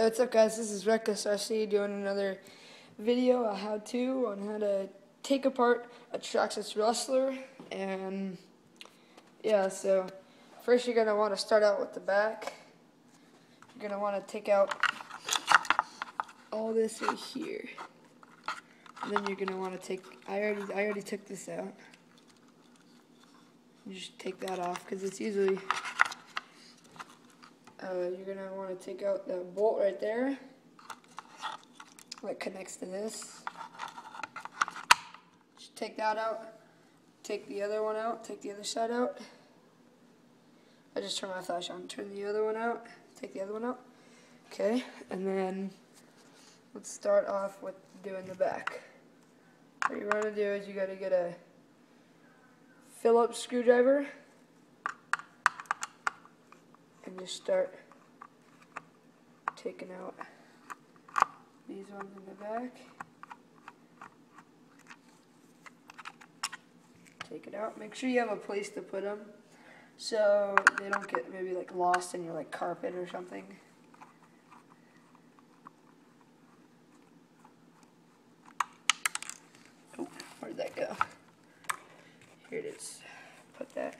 What's up guys, this is Wreckless RC doing another video, a how-to on how to take apart a Traxxas Rustler, and yeah, so first you're going to want to start out with the back. You're going to want to take out all this right here. And then you're going to want to take, I already, I already took this out. You just take that off because it's usually uh, you're going to want to take out the bolt right there that connects to this. Just take that out. Take the other one out. Take the other side out. I just turned my flash on. Turn the other one out. Take the other one out. Okay, and then let's start off with doing the back. What you want to do is you got to get a Phillips screwdriver and just start taking out these ones in the back. Take it out. Make sure you have a place to put them so they don't get maybe like lost in your like carpet or something. Oh, where'd that go? Here it is. Put that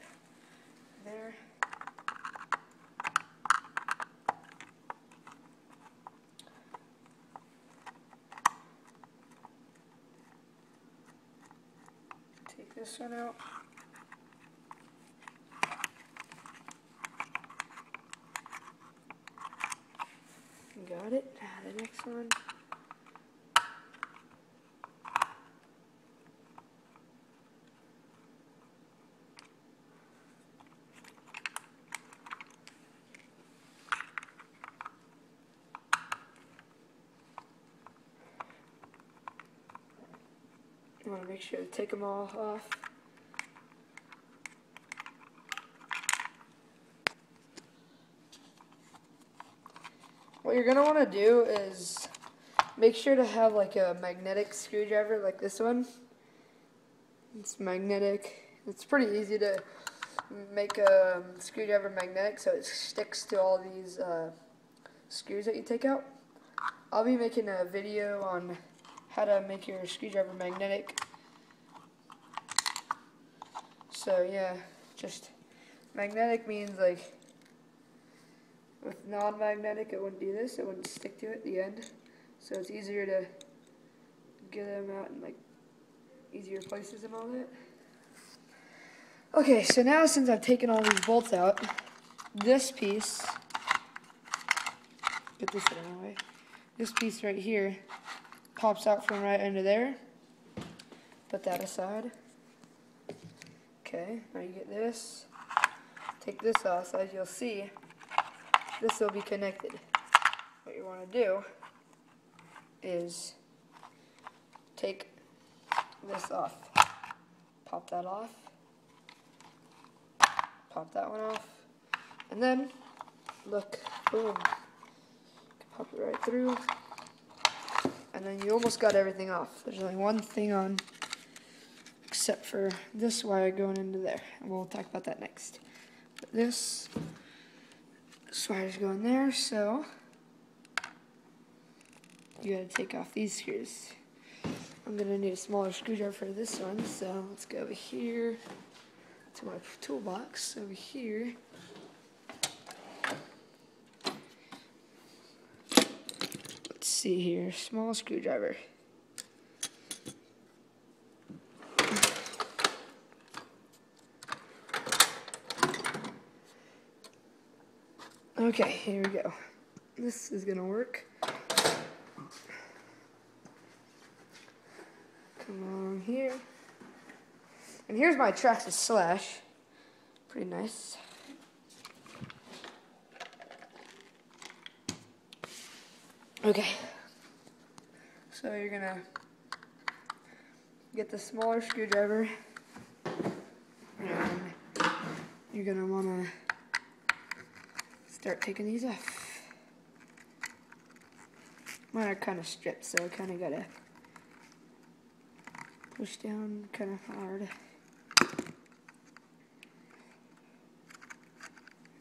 there. Take out. Got it. The next one. You want to make sure to take them all off. You're going to want to do is make sure to have like a magnetic screwdriver like this one. It's magnetic. It's pretty easy to make a screwdriver magnetic so it sticks to all these uh, screws that you take out. I'll be making a video on how to make your screwdriver magnetic. So yeah, just magnetic means like with non-magnetic it wouldn't do this, it wouldn't stick to it the end. So it's easier to get them out in like easier places and all that. Okay, so now since I've taken all these bolts out, this piece, get this out of my way, this piece right here pops out from right under there. Put that aside. Okay, now you get this. Take this off, as you'll see, this will be connected. What you want to do is take this off. Pop that off. Pop that one off. And then, look, boom. Pop it right through and then you almost got everything off. There's only one thing on, except for this wire going into there. And we'll talk about that next. But this, this wire's going there, so you gotta take off these screws. I'm gonna need a smaller screwdriver for this one, so let's go over here to my toolbox over here. Let's see here, small screwdriver. Okay, here we go. This is gonna work. Come on here. And here's my Traxxas slash. Pretty nice. Okay. So you're gonna get the smaller screwdriver and you're gonna wanna start taking these off. Mine are kind of stripped, so I kind of gotta push down kind of hard.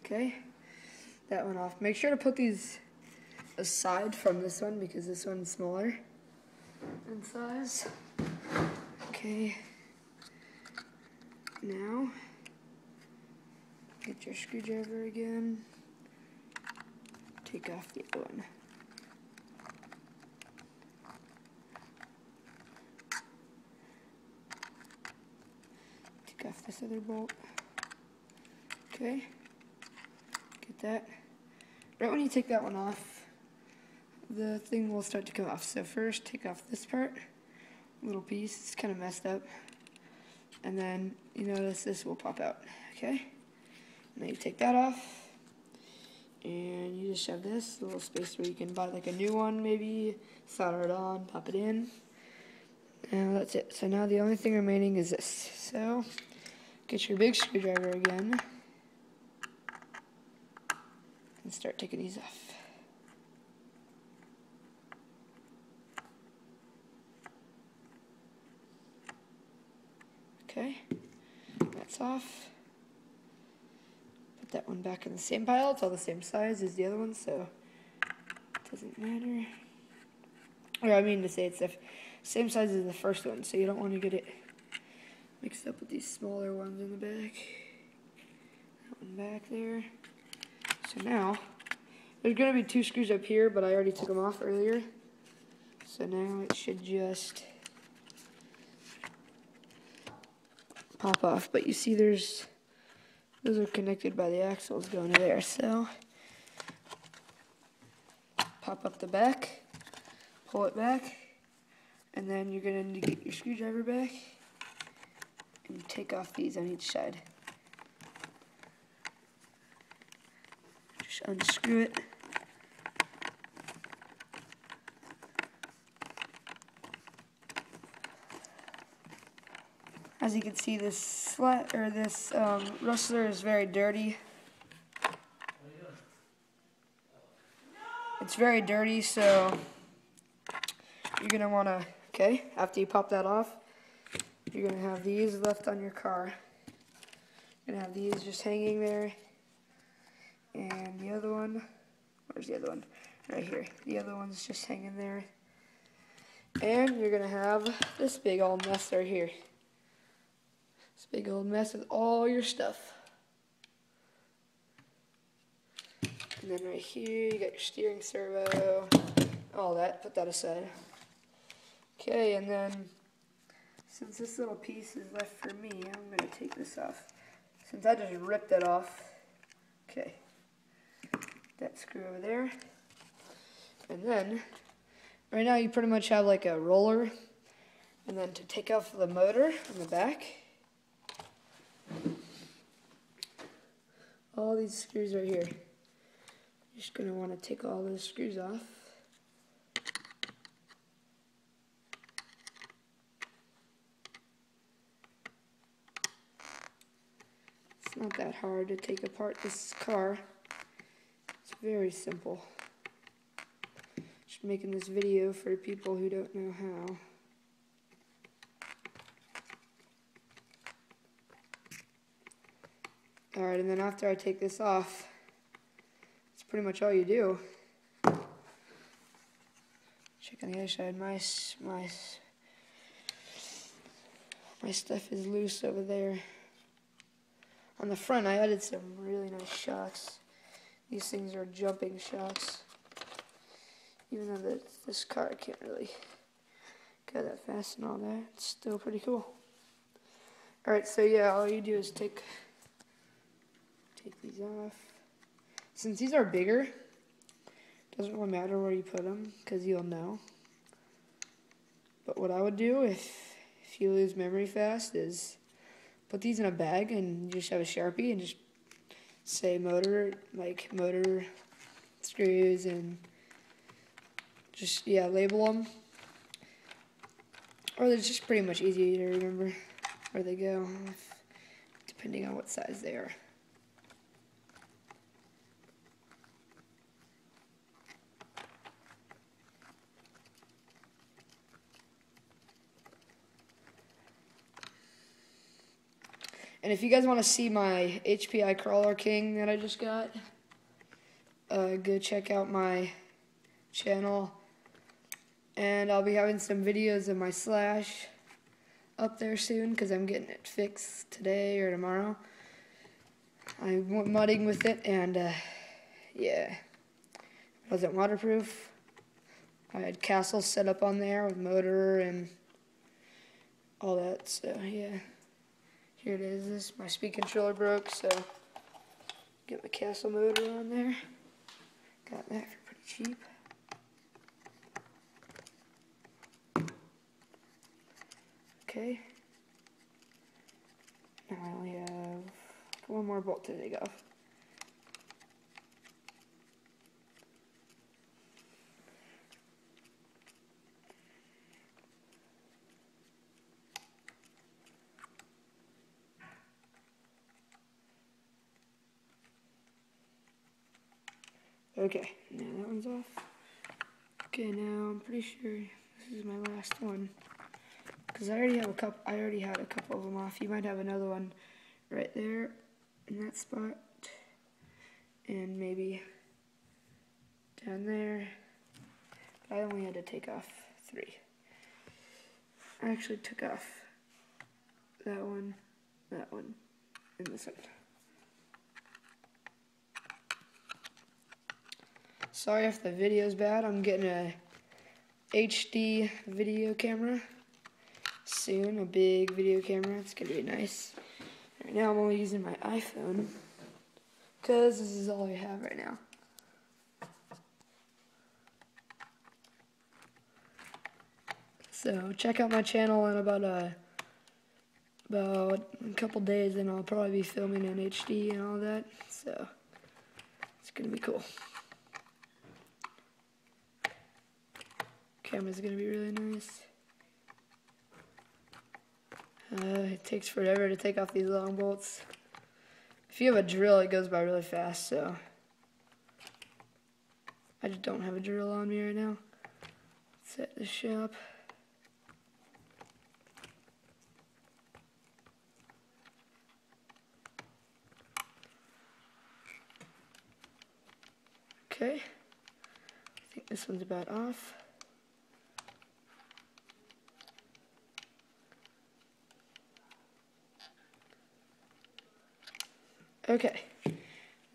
Okay, that one off. Make sure to put these aside from this one because this one's smaller in size. Okay. Now, get your screwdriver again. Take off the other one. Take off this other bolt. Okay. Get that. Right when you take that one off, the thing will start to come off. So first, take off this part, little piece. It's kind of messed up. And then you notice this will pop out. Okay. Now you take that off. And you just have this little space where you can buy like a new one maybe, solder it on, pop it in. And that's it. So now the only thing remaining is this. So get your big screwdriver again and start taking these off. Okay, that's off. Put that one back in the same pile. It's all the same size as the other one, so it doesn't matter. Or I mean to say it's the same size as the first one, so you don't want to get it mixed up with these smaller ones in the back. That one back there. So now, there's going to be two screws up here, but I already took them off earlier. So now it should just pop off. But you see there's, those are connected by the axles going there. So pop up the back, pull it back, and then you're going to need to get your screwdriver back and take off these on each side. Just unscrew it. As you can see, this or this um, rustler is very dirty. It's very dirty, so you're gonna wanna. Okay, after you pop that off, you're gonna have these left on your car. You're gonna have these just hanging there, and the other one. Where's the other one? Right here. The other one's just hanging there. And you're gonna have this big old mess right here. This big old mess with all your stuff. And then right here, you got your steering servo, all that. Put that aside. Okay, and then since this little piece is left for me, I'm going to take this off. Since I just ripped it off. Okay. That screw over there. And then, right now you pretty much have like a roller. And then to take off the motor in the back, all these screws right here. You're just going to want to take all those screws off. It's not that hard to take apart this car. It's very simple. Just making this video for people who don't know how. Alright, and then after I take this off, that's pretty much all you do. Check on the other side. My, my, my stuff is loose over there. On the front, I added some really nice shocks. These things are jumping shocks. Even though the, this car can't really go that fast and all that, it's still pretty cool. Alright, so yeah, all you do is take take these off. Since these are bigger, doesn't really matter where you put them because you'll know. But what I would do if if you lose memory fast is put these in a bag and just have a sharpie and just say motor like motor screws and just yeah label them. Or they're just pretty much easy to remember where they go, depending on what size they are. And if you guys want to see my HPI Crawler King that I just got, uh, go check out my channel. And I'll be having some videos of my slash up there soon because I'm getting it fixed today or tomorrow. I went mudding with it and uh, yeah, it wasn't waterproof. I had castles set up on there with motor and all that, so yeah. Here it is, this my speed controller broke, so get my castle motor on there. Got that for pretty cheap. Okay. Now I only have one more bolt to take off. Okay, now that one's off. Okay, now I'm pretty sure this is my last one. Because I already have a couple, I already had a couple of them off. You might have another one right there in that spot. And maybe down there. But I only had to take off three. I actually took off that one, that one, and this one. Sorry if the video's bad. I'm getting a HD video camera soon, a big video camera. It's gonna be nice. Right now I'm only using my iPhone because this is all I have right now. So check out my channel in about a about a couple days and I'll probably be filming in HD and all that. So it's gonna be cool. Camera's gonna be really nice. Uh, it takes forever to take off these long bolts. If you have a drill, it goes by really fast, so. I just don't have a drill on me right now. Set the shop. Okay. I think this one's about off. Okay,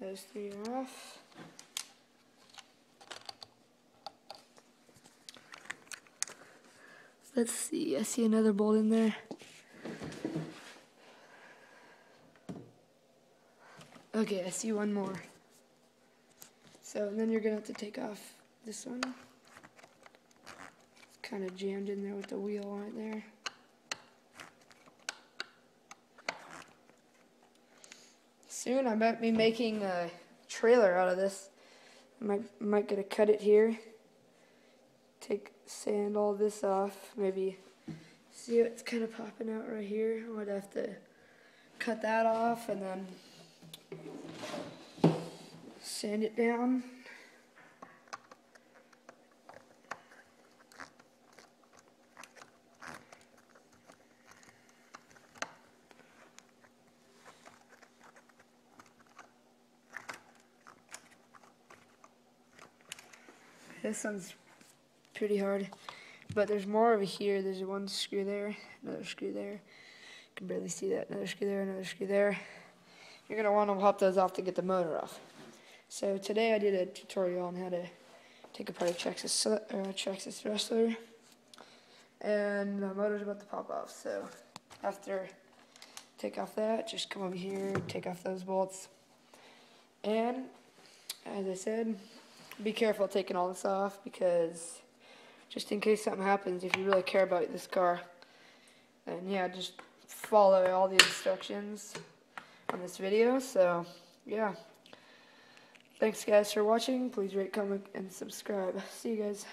those three are off. Let's see, I see another bolt in there. Okay, I see one more. So then you're gonna have to take off this one. It's kind of jammed in there with the wheel right there. Soon I might be making a trailer out of this. I might, might get to cut it here. Take, sand all this off. Maybe see it's kind of popping out right here. I would have to cut that off and then sand it down. This one's pretty hard. But there's more over here. There's one screw there, another screw there. You can barely see that. Another screw there, another screw there. You're going to want to pop those off to get the motor off. So today I did a tutorial on how to take apart a Traxxas, uh, rustler. And the motor's about to pop off. So after take off that, just come over here, take off those bolts. And as I said, be careful taking all this off because just in case something happens, if you really care about this car, then yeah, just follow all the instructions on this video. So, yeah. Thanks guys for watching. Please rate, comment, and subscribe. See you guys.